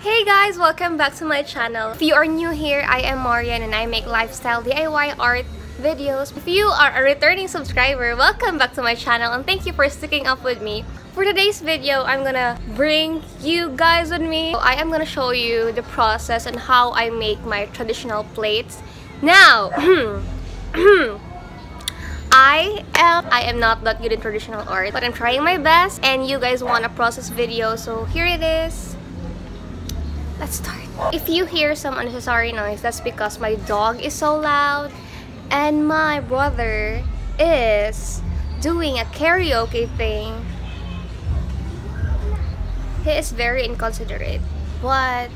Hey guys! Welcome back to my channel. If you are new here, I am Marian and I make lifestyle DIY art videos. If you are a returning subscriber, welcome back to my channel and thank you for sticking up with me. For today's video, I'm gonna bring you guys with me. I am gonna show you the process and how I make my traditional plates. Now, I am I am not that good in traditional art, but I'm trying my best and you guys want a process video, so here it is. Let's start. If you hear some unnecessary noise, that's because my dog is so loud and my brother is doing a karaoke thing. He is very inconsiderate, but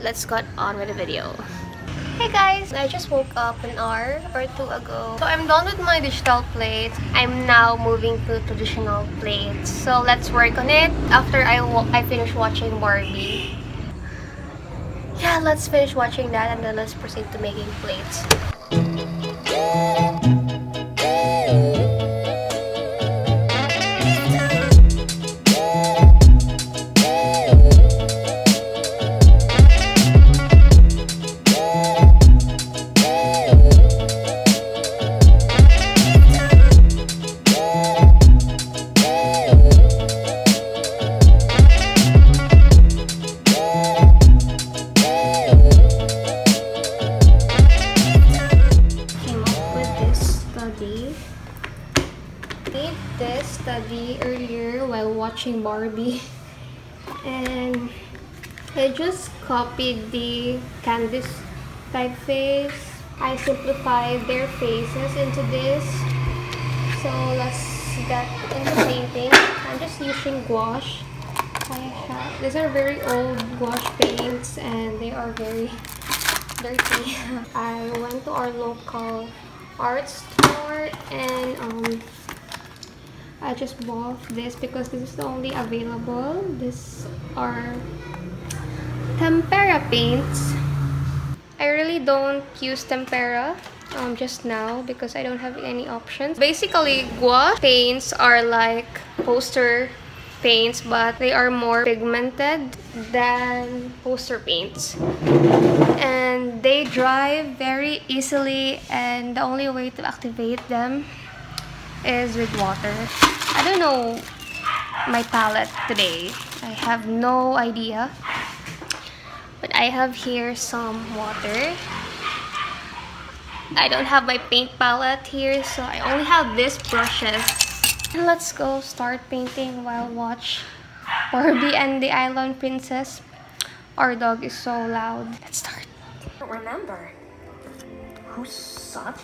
let's get on with the video. Hey guys! I just woke up an hour or two ago. So I'm done with my digital plates. I'm now moving to traditional plates. So let's work on it after I, I finish watching Barbie let's finish watching that and then let's proceed to making plates. Watching Barbie and I just copied the Candice typeface. I simplified their faces into this. So let's get into painting. I'm just using gouache. Have, these are very old gouache paints and they are very dirty. I went to our local art store and um, I just bought this because this is the only available. These are tempera paints. I really don't use tempera um, just now because I don't have any options. Basically, gouache paints are like poster paints but they are more pigmented than poster paints and they dry very easily and the only way to activate them is with water. I don't know my palette today. I have no idea. But I have here some water. I don't have my paint palette here, so I only have these brushes. And let's go start painting while watch Barbie and the Island Princess. Our dog is so loud. Let's start. Remember, who's son?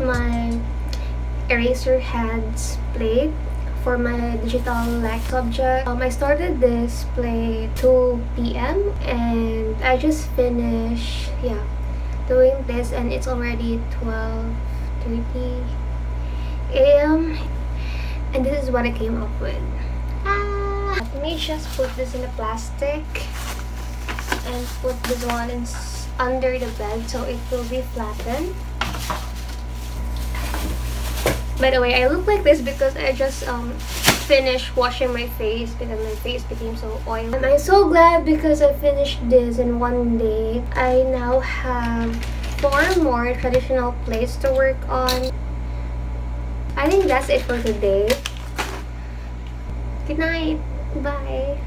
My Eraserheads plate for my digital like subject. Um, I started this play 2 p.m. and I just finished, yeah, doing this and it's already 12.30 a.m. And this is what I came up with. Ah, let me just put this in a plastic and put this one in under the bed so it will be flattened. By the way, I look like this because I just um, finished washing my face because my face became so oily. And I'm so glad because I finished this in one day. I now have four more traditional plates to work on. I think that's it for today. Good night. Bye.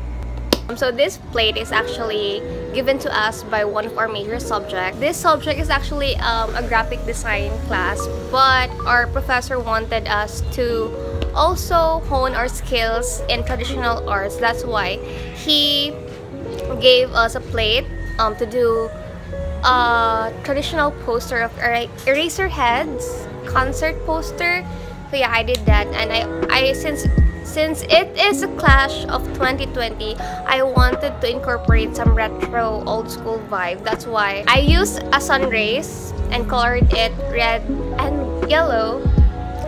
So this plate is actually given to us by one of our major subjects. This subject is actually um, a graphic design class, but our professor wanted us to also hone our skills in traditional arts. That's why he gave us a plate um, to do a traditional poster of Eraserheads concert poster. So yeah, I did that, and I I since since it is a clash of 2020, I wanted to incorporate some retro old school vibe. That's why I used a sun rays and colored it red and yellow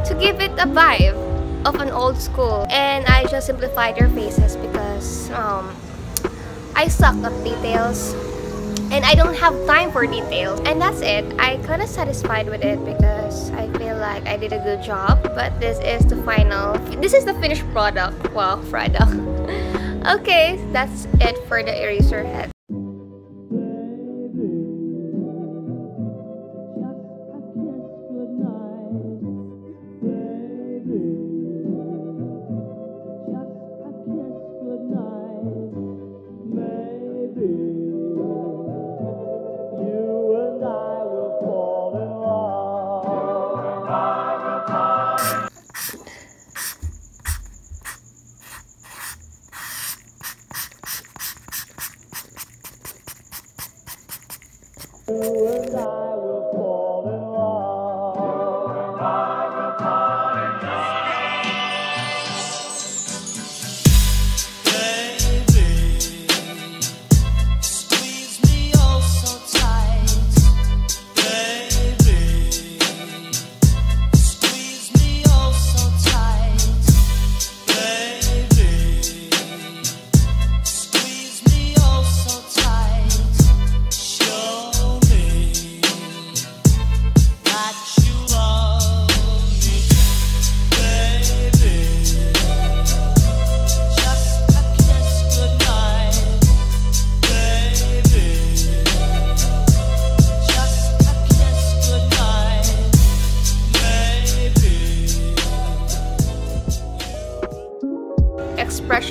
to give it a vibe of an old school. And I just simplified their faces because um, I suck at details and I don't have time for details. And that's it. I kind of satisfied with it because I feel like I did a good job. But this is the final, this is the finished product. Wow, product. okay, that's it for the Eraserhead.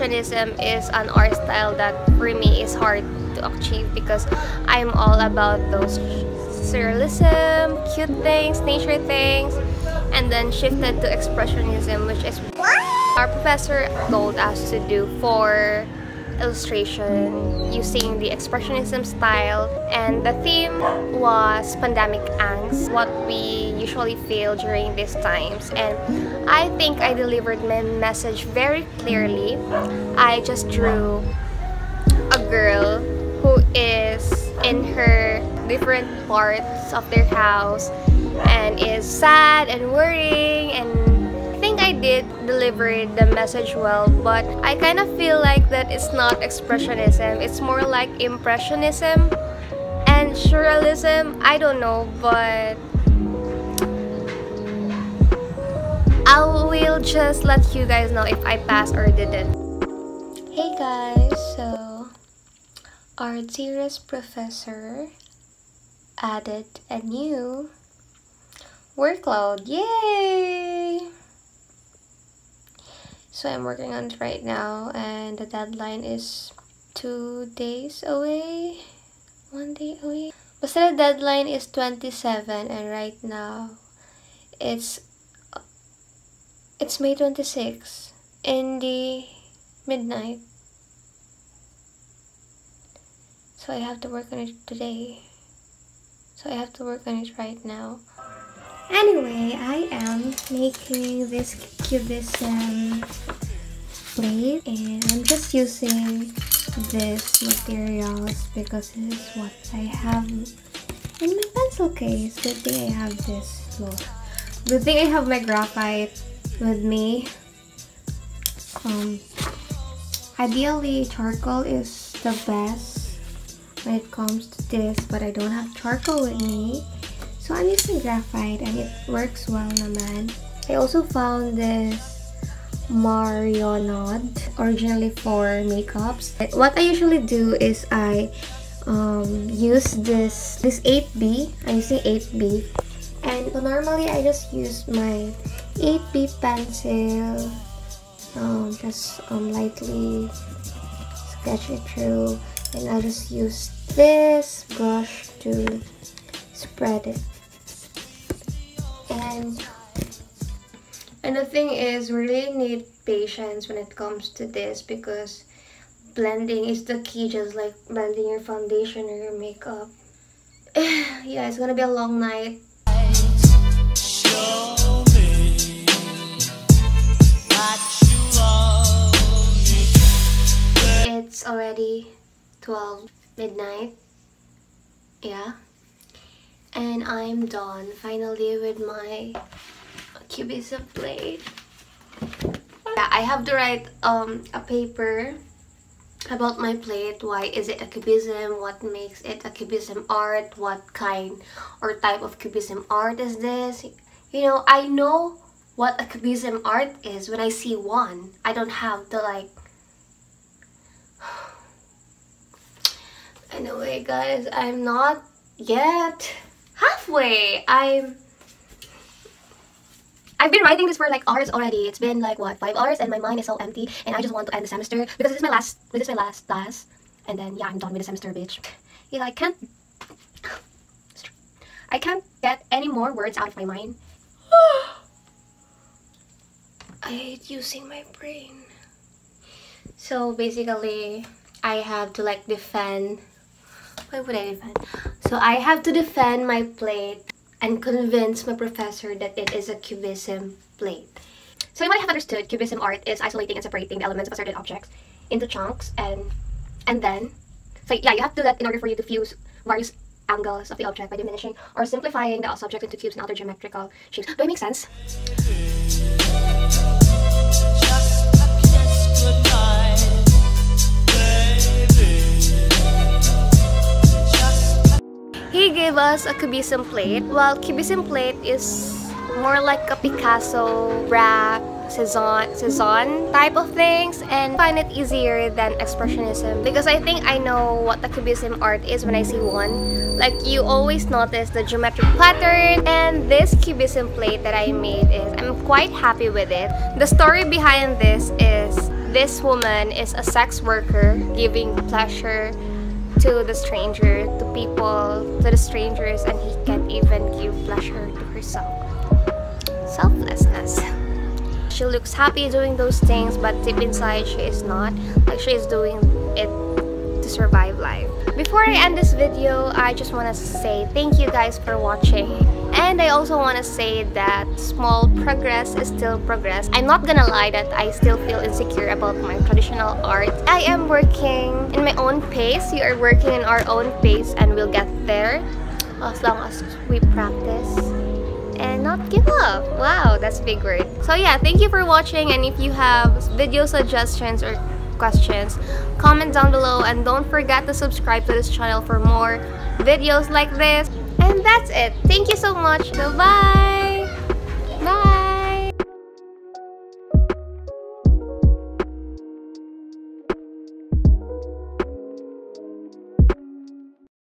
Expressionism is an art style that for me is hard to achieve because I'm all about those surrealism, cute things, nature things, and then shifted to expressionism, which is our professor told us to do for illustration using the expressionism style and the theme was pandemic angst what we usually feel during these times. And I think I delivered my message very clearly. I just drew a girl who is in her different parts of their house and is sad and worrying and I did deliver the message well, but I kind of feel like that it's not expressionism. It's more like impressionism and surrealism. I don't know, but I will just let you guys know if I passed or didn't. Hey guys, so our dearest professor added a new workload. Yay! So I'm working on it right now and the deadline is two days away. One day away. But the deadline is 27 and right now it's it's May 26 in the midnight. So I have to work on it today. So I have to work on it right now Anyway, I am making this cubism plate and I'm just using this materials because this is what I have in my pencil case. Good thing I have this. Look. Good thing I have my graphite with me. Um, ideally, charcoal is the best when it comes to this, but I don't have charcoal with me. So I'm using graphite and it works well naman. I also found this Marionod, originally for makeups. What I usually do is I um, use this this 8B. I'm using 8B. And normally I just use my 8B pencil. Um, just um, lightly sketch it through. And I just use this brush to spread it and and the thing is we really need patience when it comes to this because blending is the key just like blending your foundation or your makeup. Yeah it's gonna be a long night. It's already 12 midnight. Yeah and I'm done finally with my cubism plate yeah, I have to write um, a paper about my plate. Why is it a cubism? What makes it a cubism art? What kind or type of cubism art is this? You know I know what a cubism art is when I see one. I don't have to like anyway guys I'm not yet halfway. I'm I've been writing this for like hours already. It's been like what five hours, and my mind is so empty. And I just want to end the semester because this is my last. This is my last class, and then yeah, I'm done with the semester, bitch. Yeah, I can't. I can't get any more words out of my mind. I hate using my brain. So basically, I have to like defend why would I defend? So I have to defend my plate and convince my professor that it is a cubism plate. So you might have understood cubism art is isolating and separating the elements of certain object into chunks and and then so yeah you have to do that in order for you to fuse various angles of the object by diminishing or simplifying the subject into cubes and other geometrical shapes. Do I make sense? Us a Cubism plate. Well, Cubism plate is more like a Picasso, Braque, Cezanne, Cezanne type of things and find it easier than Expressionism because I think I know what the Cubism art is when I see one. Like you always notice the geometric pattern and this Cubism plate that I made is I'm quite happy with it. The story behind this is this woman is a sex worker giving pleasure to the stranger, to people, to the strangers, and he can't even give pleasure to herself. Selflessness. She looks happy doing those things, but deep inside she is not. Like she is doing it to survive life. Before I end this video, I just want to say thank you guys for watching. And I also want to say that small progress is still progress. I'm not gonna lie that I still feel insecure about my traditional art. I am working in my own pace. We are working in our own pace and we'll get there as long as we practice and not give up. Wow, that's a big word. So yeah, thank you for watching and if you have video suggestions or questions, comment down below and don't forget to subscribe to this channel for more videos like this. And that's it. Thank you so much. Bye-bye.